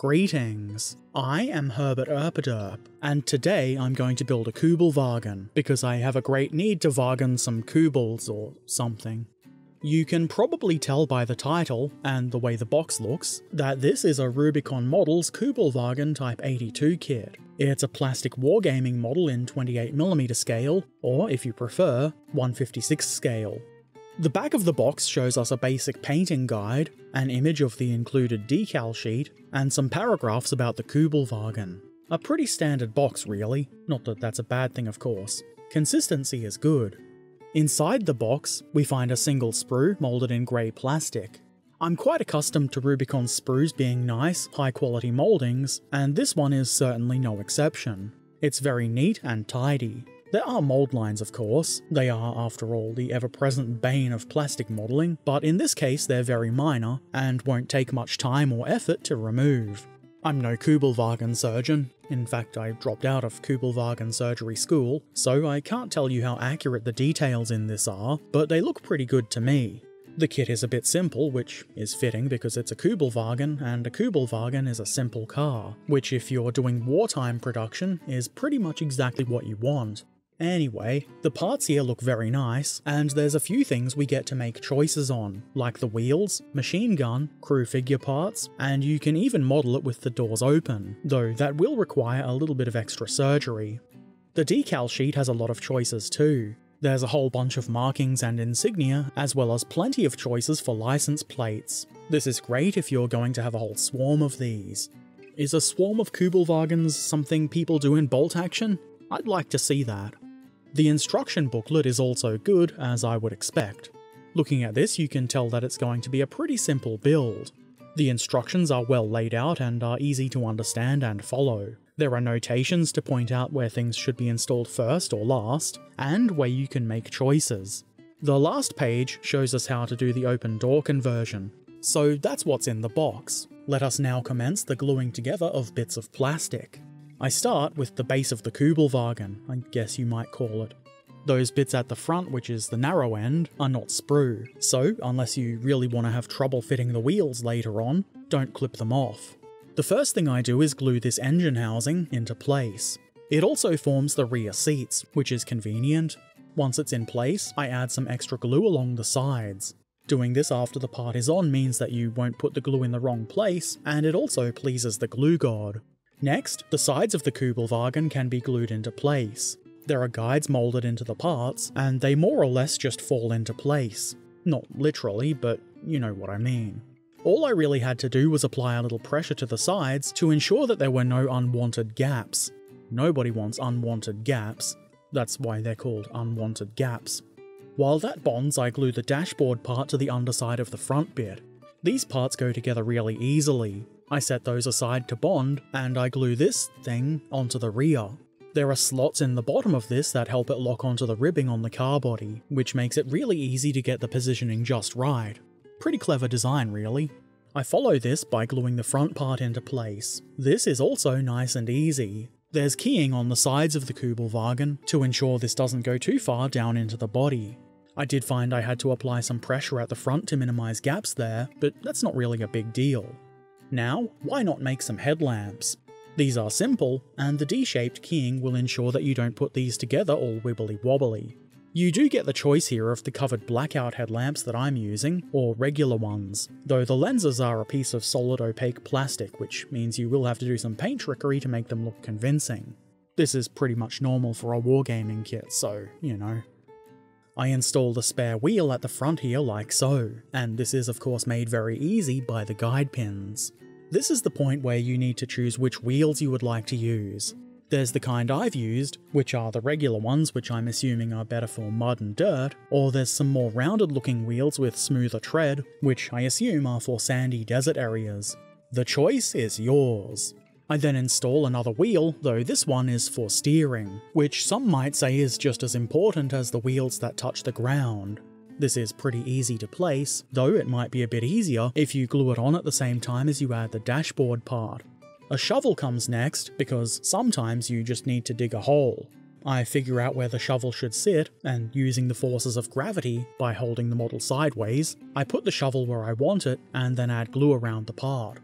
Greetings, I am Herbert Erpaderp, and today I'm going to build a Kubelwagen, because I have a great need to wagen some Kubels or something. You can probably tell by the title, and the way the box looks, that this is a Rubicon Models Kubelwagen Type 82 kit. It's a plastic wargaming model in 28mm scale, or if you prefer, 156 scale. The back of the box shows us a basic painting guide, an image of the included decal sheet, and some paragraphs about the Kubelwagen. A pretty standard box really, not that that's a bad thing of course. Consistency is good. Inside the box, we find a single sprue moulded in grey plastic. I'm quite accustomed to Rubicon sprues being nice, high quality mouldings, and this one is certainly no exception. It's very neat and tidy, there are mould lines, of course. They are, after all, the ever present bane of plastic modelling, but in this case they're very minor and won't take much time or effort to remove. I'm no Kubelwagen surgeon. In fact, I dropped out of Kubelwagen surgery school, so I can't tell you how accurate the details in this are, but they look pretty good to me. The kit is a bit simple, which is fitting because it's a Kubelwagen, and a Kubelwagen is a simple car, which if you're doing wartime production is pretty much exactly what you want. Anyway, the parts here look very nice, and there's a few things we get to make choices on, like the wheels, machine gun, crew figure parts, and you can even model it with the doors open, though that will require a little bit of extra surgery. The decal sheet has a lot of choices too. There's a whole bunch of markings and insignia, as well as plenty of choices for license plates. This is great if you're going to have a whole swarm of these. Is a swarm of Kubelwagens something people do in bolt action? I'd like to see that. The instruction booklet is also good, as I would expect. Looking at this, you can tell that it's going to be a pretty simple build. The instructions are well laid out and are easy to understand and follow. There are notations to point out where things should be installed first or last, and where you can make choices. The last page shows us how to do the open door conversion. So that's what's in the box. Let us now commence the gluing together of bits of plastic. I start with the base of the Kubelwagen, I guess you might call it. Those bits at the front, which is the narrow end, are not sprue, so unless you really want to have trouble fitting the wheels later on, don't clip them off. The first thing I do is glue this engine housing into place. It also forms the rear seats, which is convenient. Once it's in place, I add some extra glue along the sides. Doing this after the part is on means that you won't put the glue in the wrong place, and it also pleases the glue god. Next, the sides of the Kubelwagen can be glued into place. There are guides moulded into the parts, and they more or less just fall into place. Not literally, but you know what I mean. All I really had to do was apply a little pressure to the sides to ensure that there were no unwanted gaps. Nobody wants unwanted gaps. That's why they're called unwanted gaps. While that bonds, I glue the dashboard part to the underside of the front bit. These parts go together really easily, I set those aside to bond, and I glue this thing onto the rear. There are slots in the bottom of this that help it lock onto the ribbing on the car body, which makes it really easy to get the positioning just right. Pretty clever design really. I follow this by gluing the front part into place. This is also nice and easy. There's keying on the sides of the Kubelwagen to ensure this doesn't go too far down into the body. I did find I had to apply some pressure at the front to minimize gaps there, but that's not really a big deal. Now, why not make some headlamps? These are simple, and the D-shaped keying will ensure that you don't put these together all wibbly wobbly. You do get the choice here of the covered blackout headlamps that I'm using, or regular ones, though the lenses are a piece of solid opaque plastic, which means you will have to do some paint trickery to make them look convincing. This is pretty much normal for a wargaming kit, so, you know. I installed a spare wheel at the front here like so, and this is of course made very easy by the guide pins. This is the point where you need to choose which wheels you would like to use. There's the kind I've used, which are the regular ones which I'm assuming are better for mud and dirt, or there's some more rounded looking wheels with smoother tread, which I assume are for sandy desert areas. The choice is yours. I then install another wheel, though this one is for steering, which some might say is just as important as the wheels that touch the ground. This is pretty easy to place, though it might be a bit easier if you glue it on at the same time as you add the dashboard part. A shovel comes next, because sometimes you just need to dig a hole. I figure out where the shovel should sit, and using the forces of gravity, by holding the model sideways, I put the shovel where I want it, and then add glue around the part.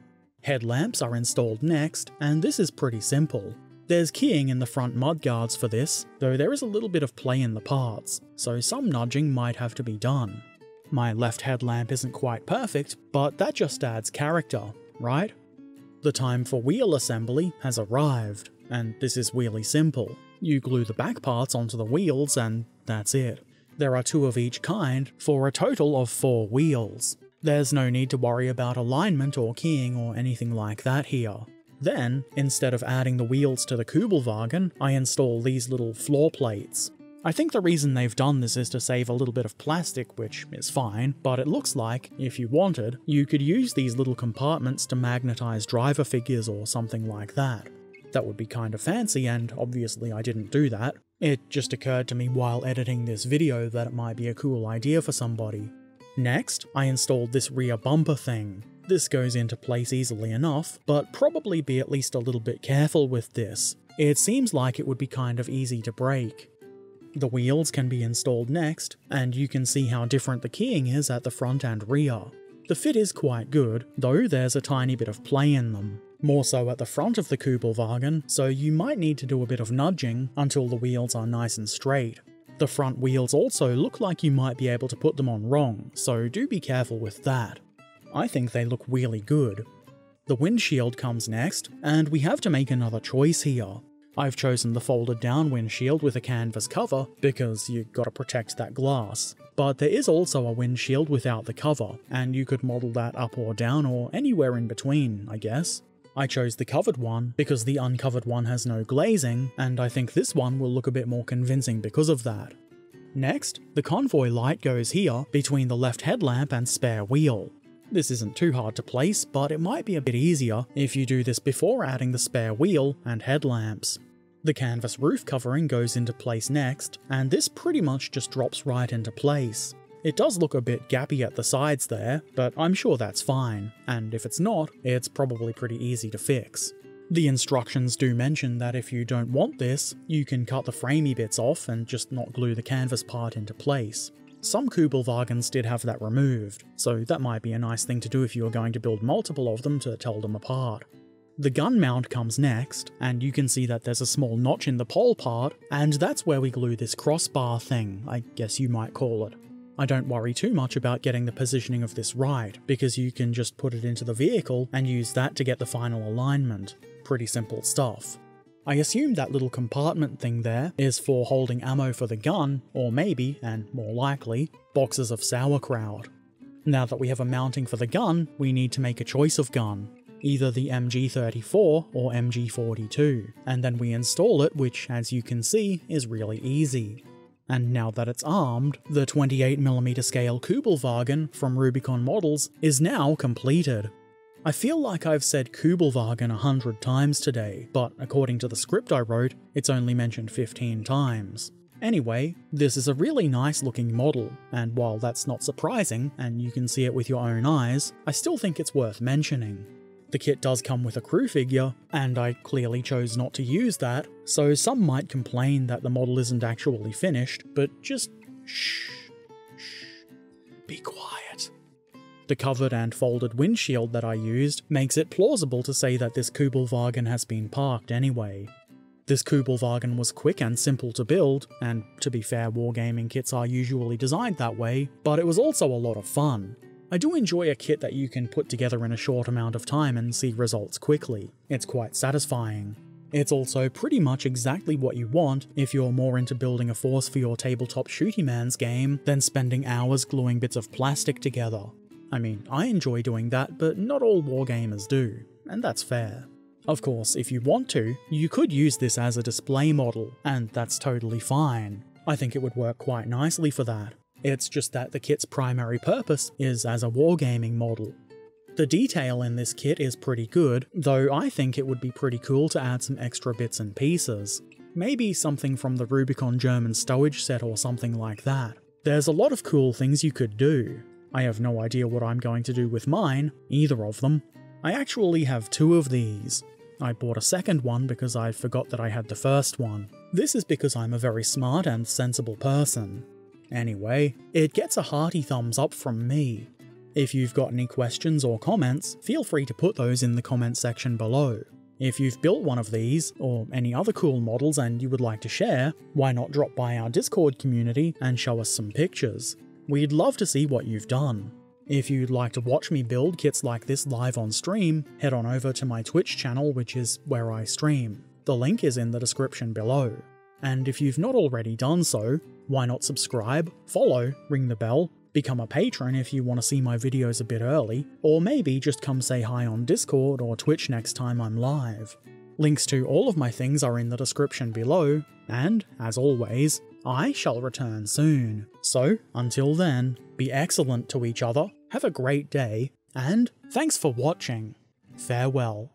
Headlamps are installed next, and this is pretty simple. There's keying in the front mudguards for this, though there is a little bit of play in the parts, so some nudging might have to be done. My left headlamp isn't quite perfect, but that just adds character, right? The time for wheel assembly has arrived, and this is really simple. You glue the back parts onto the wheels and that's it. There are two of each kind for a total of four wheels. There's no need to worry about alignment or keying or anything like that here. Then, instead of adding the wheels to the Kubelwagen, I install these little floor plates. I think the reason they've done this is to save a little bit of plastic, which is fine, but it looks like, if you wanted, you could use these little compartments to magnetize driver figures or something like that. That would be kind of fancy, and obviously I didn't do that. It just occurred to me while editing this video that it might be a cool idea for somebody. Next, I installed this rear bumper thing. This goes into place easily enough, but probably be at least a little bit careful with this. It seems like it would be kind of easy to break. The wheels can be installed next, and you can see how different the keying is at the front and rear. The fit is quite good, though there's a tiny bit of play in them. More so at the front of the Kubelwagen, so you might need to do a bit of nudging until the wheels are nice and straight. The front wheels also look like you might be able to put them on wrong, so do be careful with that. I think they look really good. The windshield comes next, and we have to make another choice here. I've chosen the folded down windshield with a canvas cover because you gotta protect that glass. But there is also a windshield without the cover, and you could model that up or down or anywhere in between, I guess. I chose the covered one because the uncovered one has no glazing, and I think this one will look a bit more convincing because of that. Next, the convoy light goes here between the left headlamp and spare wheel. This isn't too hard to place, but it might be a bit easier if you do this before adding the spare wheel and headlamps. The canvas roof covering goes into place next, and this pretty much just drops right into place. It does look a bit gappy at the sides there, but I'm sure that's fine, and if it's not, it's probably pretty easy to fix. The instructions do mention that if you don't want this, you can cut the framey bits off and just not glue the canvas part into place. Some Kubelwagens did have that removed, so that might be a nice thing to do if you are going to build multiple of them to tell them apart. The gun mount comes next, and you can see that there's a small notch in the pole part, and that's where we glue this crossbar thing, I guess you might call it. I don't worry too much about getting the positioning of this right, because you can just put it into the vehicle and use that to get the final alignment. Pretty simple stuff. I assume that little compartment thing there is for holding ammo for the gun, or maybe, and more likely, boxes of sauerkraut. Now that we have a mounting for the gun, we need to make a choice of gun. Either the MG34 or MG42, and then we install it, which, as you can see, is really easy. And now that it's armed, the 28mm scale Kubelwagen from Rubicon Models is now completed. I feel like I've said Kubelwagen a hundred times today, but according to the script I wrote, it's only mentioned 15 times. Anyway, this is a really nice looking model, and while that's not surprising, and you can see it with your own eyes, I still think it's worth mentioning. The kit does come with a crew figure, and I clearly chose not to use that, so some might complain that the model isn't actually finished, but just shh, shh, be quiet. The covered and folded windshield that I used makes it plausible to say that this Kubelwagen has been parked anyway. This Kubelwagen was quick and simple to build, and to be fair, wargaming kits are usually designed that way, but it was also a lot of fun. I do enjoy a kit that you can put together in a short amount of time and see results quickly. It's quite satisfying. It's also pretty much exactly what you want if you're more into building a force for your tabletop shooty man's game than spending hours gluing bits of plastic together. I mean, I enjoy doing that, but not all wargamers do, and that's fair. Of course, if you want to, you could use this as a display model, and that's totally fine. I think it would work quite nicely for that. It's just that the kit's primary purpose is as a wargaming model. The detail in this kit is pretty good, though I think it would be pretty cool to add some extra bits and pieces. Maybe something from the Rubicon German stowage set or something like that. There's a lot of cool things you could do. I have no idea what I'm going to do with mine, either of them. I actually have two of these. I bought a second one because I forgot that I had the first one. This is because I'm a very smart and sensible person. Anyway, it gets a hearty thumbs up from me. If you've got any questions or comments, feel free to put those in the comment section below. If you've built one of these, or any other cool models and you would like to share, why not drop by our Discord community and show us some pictures? We'd love to see what you've done. If you'd like to watch me build kits like this live on stream, head on over to my Twitch channel, which is where I stream. The link is in the description below. And if you've not already done so, why not subscribe, follow, ring the bell, become a patron if you want to see my videos a bit early, or maybe just come say hi on Discord or Twitch next time I'm live. Links to all of my things are in the description below, and, as always, I shall return soon. So, until then, be excellent to each other, have a great day, and thanks for watching. Farewell.